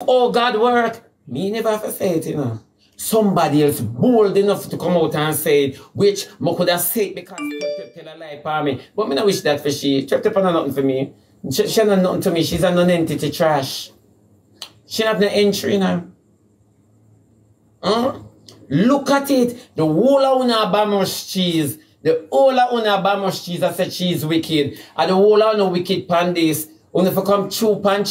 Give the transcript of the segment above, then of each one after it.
oh God work. Me never have to say it, you know. Somebody else bold enough to come out and say it, which I could have said because Trip tell a lie for me. But me not wish that for she. Trip Trip not nothing for me. She, she not nothing to me. She's a non-entity trash. She have no entry know. Huh? Look at it. The whole of una cheese. The whole of una cheese. I said cheese wicked. And the whole of no wicked pandis. Only for come true pan.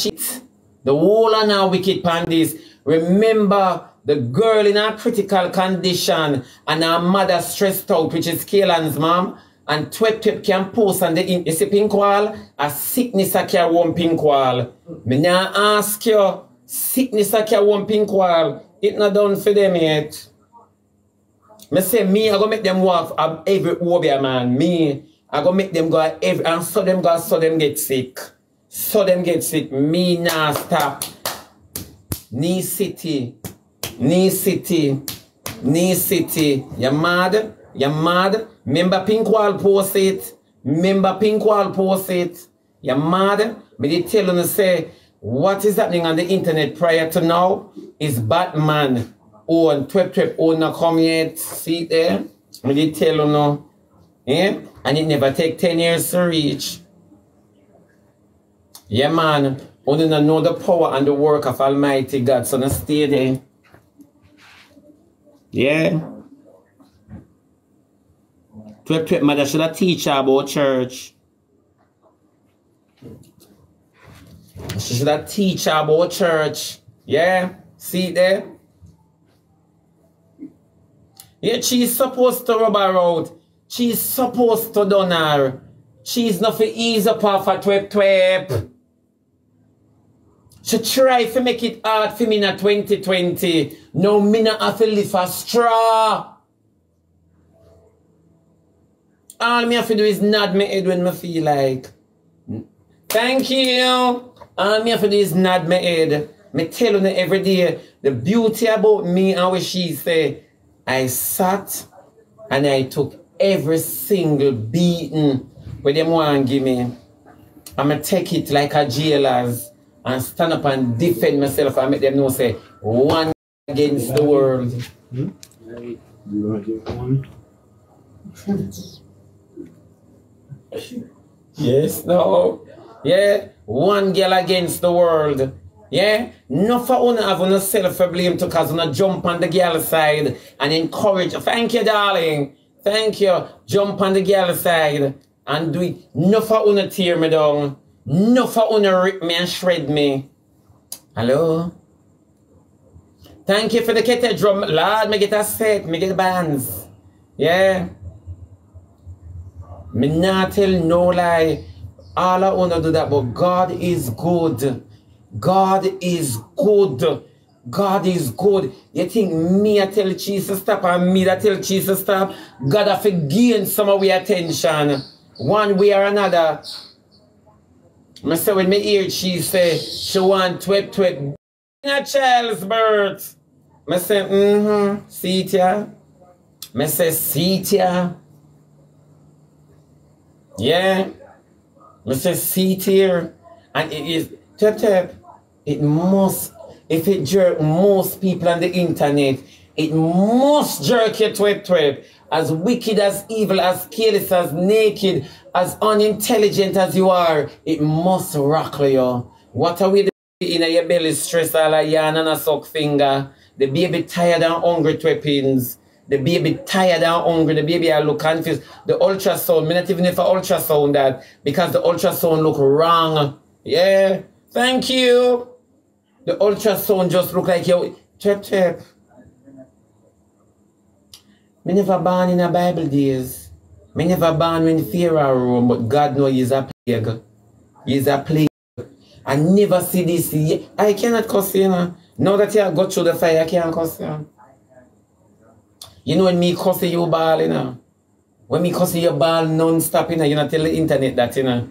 The whole of now wicked pandis. Remember the girl in a critical condition and her mother stressed out, which is Kaelan's mom. And Twep Twep can post on the in you see pink wall? A sickness a care one pink wall. Me now ask you, sickness a care one pink wall. It not done for them yet. Me say me, I go make them walk every Obeah man. Me, I go make them go every and so them go so them get sick. So them get sick. Me nah stop. Knee City. Knee City. Knee City. You mad? You mad? Remember Pink Wall post it? Remember Pink Wall post it? You mad? Me did tell you say what is happening on the internet prior to now is Batman Oh, and Twep Twep oh not come yet. See there? Me did tell you no. Yeah? And it never take 10 years to reach. Yeah, man. Only not know the power and the work of Almighty God. So now stay there. Yeah. Twep Twep mother should have teach her about church. She should have teach her about church. Yeah. See there? Yeah, she's supposed to rub her out. She's supposed to done her. She's not for ease up twep twep. She try to make it hard for me in 2020. No, me not have to a straw. All me have to do is nod my head when me feel like. Thank you. All me have to do is nod my head. Me tell you every day the beauty about me and what she say. I sat and I took every single beating where them want give me. I'ma take it like a jailers and stand up and defend myself and make them know say one against the world. One? Yes, no. Yeah, one girl against the world. Yeah, no for una have no self blame to cause una jump on the girl side and encourage. Thank you, darling. Thank you. Jump on the girl side and do it. No for una tear me down. No for me and shred me. Hello? Thank you for the kettle drum. Lord, me get a set, me get bands. Yeah. Me not tell no lie. All I wanna do that, but God is good. God is good. God is good. You think me I tell Jesus stop and me that tell Jesus stop? God to gain some of our attention. One way or another. Say when me hear she say she want twep twep a child's birth. I say, mm-hmm, see it ya. I say, see it ya. Yeah. I say, see it here. And it is, tap tap, it must, if it jerk most people on the internet, it must jerk your twep twep. As wicked, as evil, as careless, as naked, as unintelligent as you are, it must rockle you. What are we doing in your belly stress all a yarn and a suck finger? The baby tired and hungry tweppings. The baby tired and hungry. The baby I look confused. The ultrasound, me not even if I ultrasound that because the ultrasound look wrong. Yeah. Thank you. The ultrasound just look like you. Chep chep. Me never born in a Bible days. Me never born when fear Pharaoh room, but God know he's a plague. He's a plague. I never see this. I cannot cuss you know. Now that you got through the fire, I can't cuss you. You know when me cuss you ball, you know. When me cuss you ball non-stop, you know, you know, tell the internet that, you know.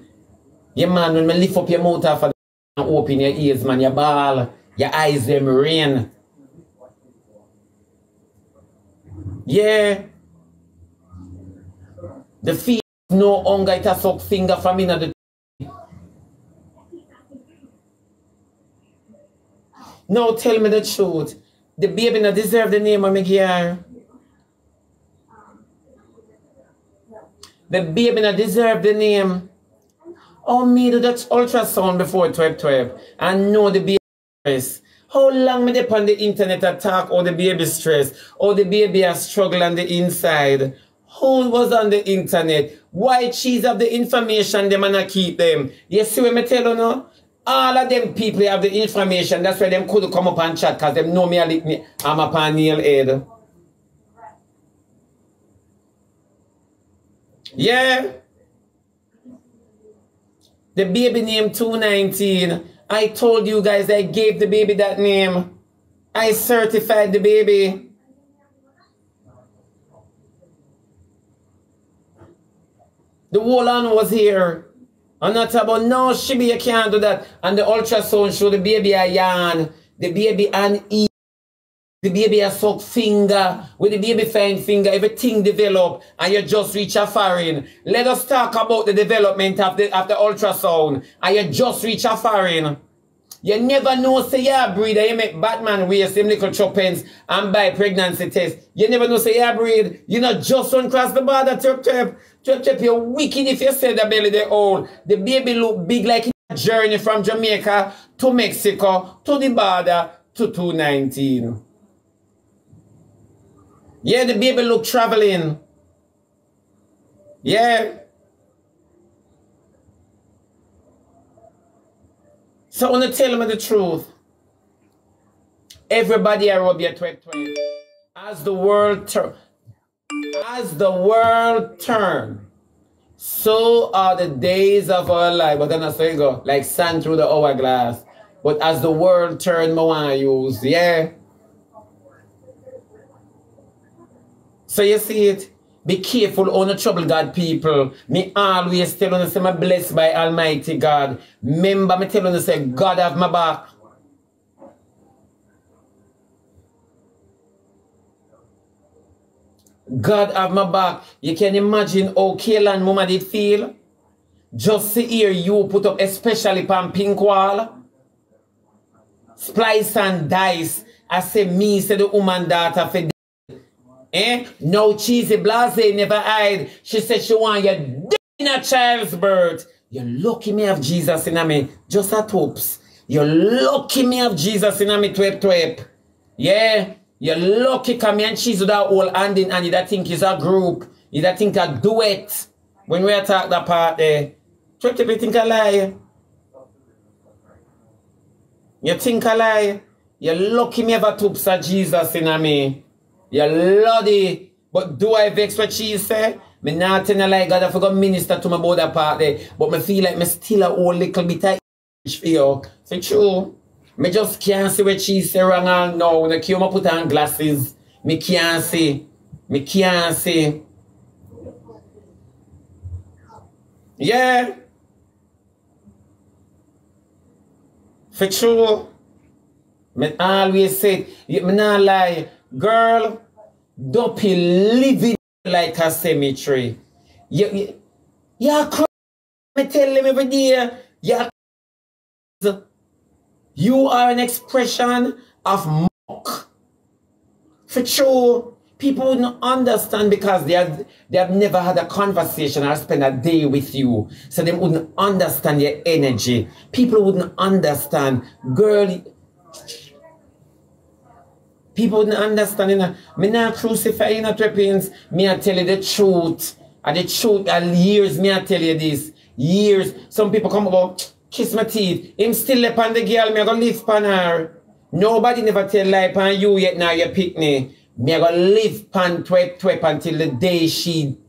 Yeah, man, when me lift up your mouth off of the open your ears, man, your ball, your eyes, them rain. Yeah. The feet no hunger, it a suck finger from in the No, tell me the truth. The baby not deserve the name of me here. The baby not deserve the name. Oh, me do that ultrasound before 12 12 and know the baby stress. How long me dep on the internet attack or the baby stress or the baby a struggle on the inside? Who was on the internet? Why cheese have the information them and I keep them? You see what me tell you now? All of them people have the information. That's why them could come up and chat because them know me, me I'm a on Neil head. Yeah. The baby name 219. I told you guys I gave the baby that name. I certified the baby. The on was here. I'm not about no Shibi, you can't do that. And the ultrasound show the baby a the baby an eat, the baby a suck finger, with the baby fine finger, everything develop, and you just reach a foreign. Let us talk about the development of the of the ultrasound, and you just reach a foreign. You never know, say, yeah, breed, you make Batman wear some little choppings and buy pregnancy test. You never know, say, yeah, breed, you know, just run cross the border, trip, trip. Trip, trip, you're wicked if you say the belly they old. The baby look big like a journey from Jamaica to Mexico to the border to 219. Yeah, the baby look traveling. Yeah. So I want to tell me the truth. Everybody around here 2020. As the world turn, as the world turn, so are the days of our life. But then I say go like sand through the hourglass. But as the world turn, I want to use, yeah. So you see it? Be careful on the trouble God people. Me always tell you I'm blessed by Almighty God. Remember me tell you say God have my back. God have my back. You can imagine how Kayla mama did feel. Just see here you put up especially pan pink wall. Splice and dice. I say me say the woman daughter for Eh? No cheesy blase never hide. She said she want you in a child's birth. You're lucky me have Jesus in a me. Just at hopes. You're lucky me have Jesus in me twep twep. Yeah. You're lucky come and cheese with that whole hand in and you that think is a group. You that think a duet. When we attack that part there. Twep twep you think a lie. You think a lie. You're lucky me have a of Jesus in a me. You lordy. But do I vex what she say? Me not tell you like God I forgot minister to my about that part there. But me feel like me still a whole little bit of for you. For true. Me just can't see what she say wrong and now. When I came put on glasses, me can't see. Me can't see. Yeah. For true. Me always say, me not lie. Girl, don't be living like a cemetery. You, you, you're crying. Me tell them every day. You're you are an expression of mock. For sure, people wouldn't understand because they have, they have never had a conversation or spent a day with you. So they wouldn't understand your energy. People wouldn't understand. Girl, People wouldn't understand. Me not crucify you, know, trappings. Me I tell you the truth. And the truth, and years me I tell you this. Years. Some people come about, kiss my teeth. Him still up on the girl, me I gonna live pan her. Nobody never tell lie pan you yet now you pick me. Me I gonna live pan twep twep until the day she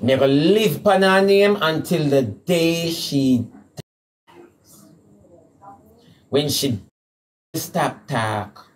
Me I live pan her name until the day she when she stop talk,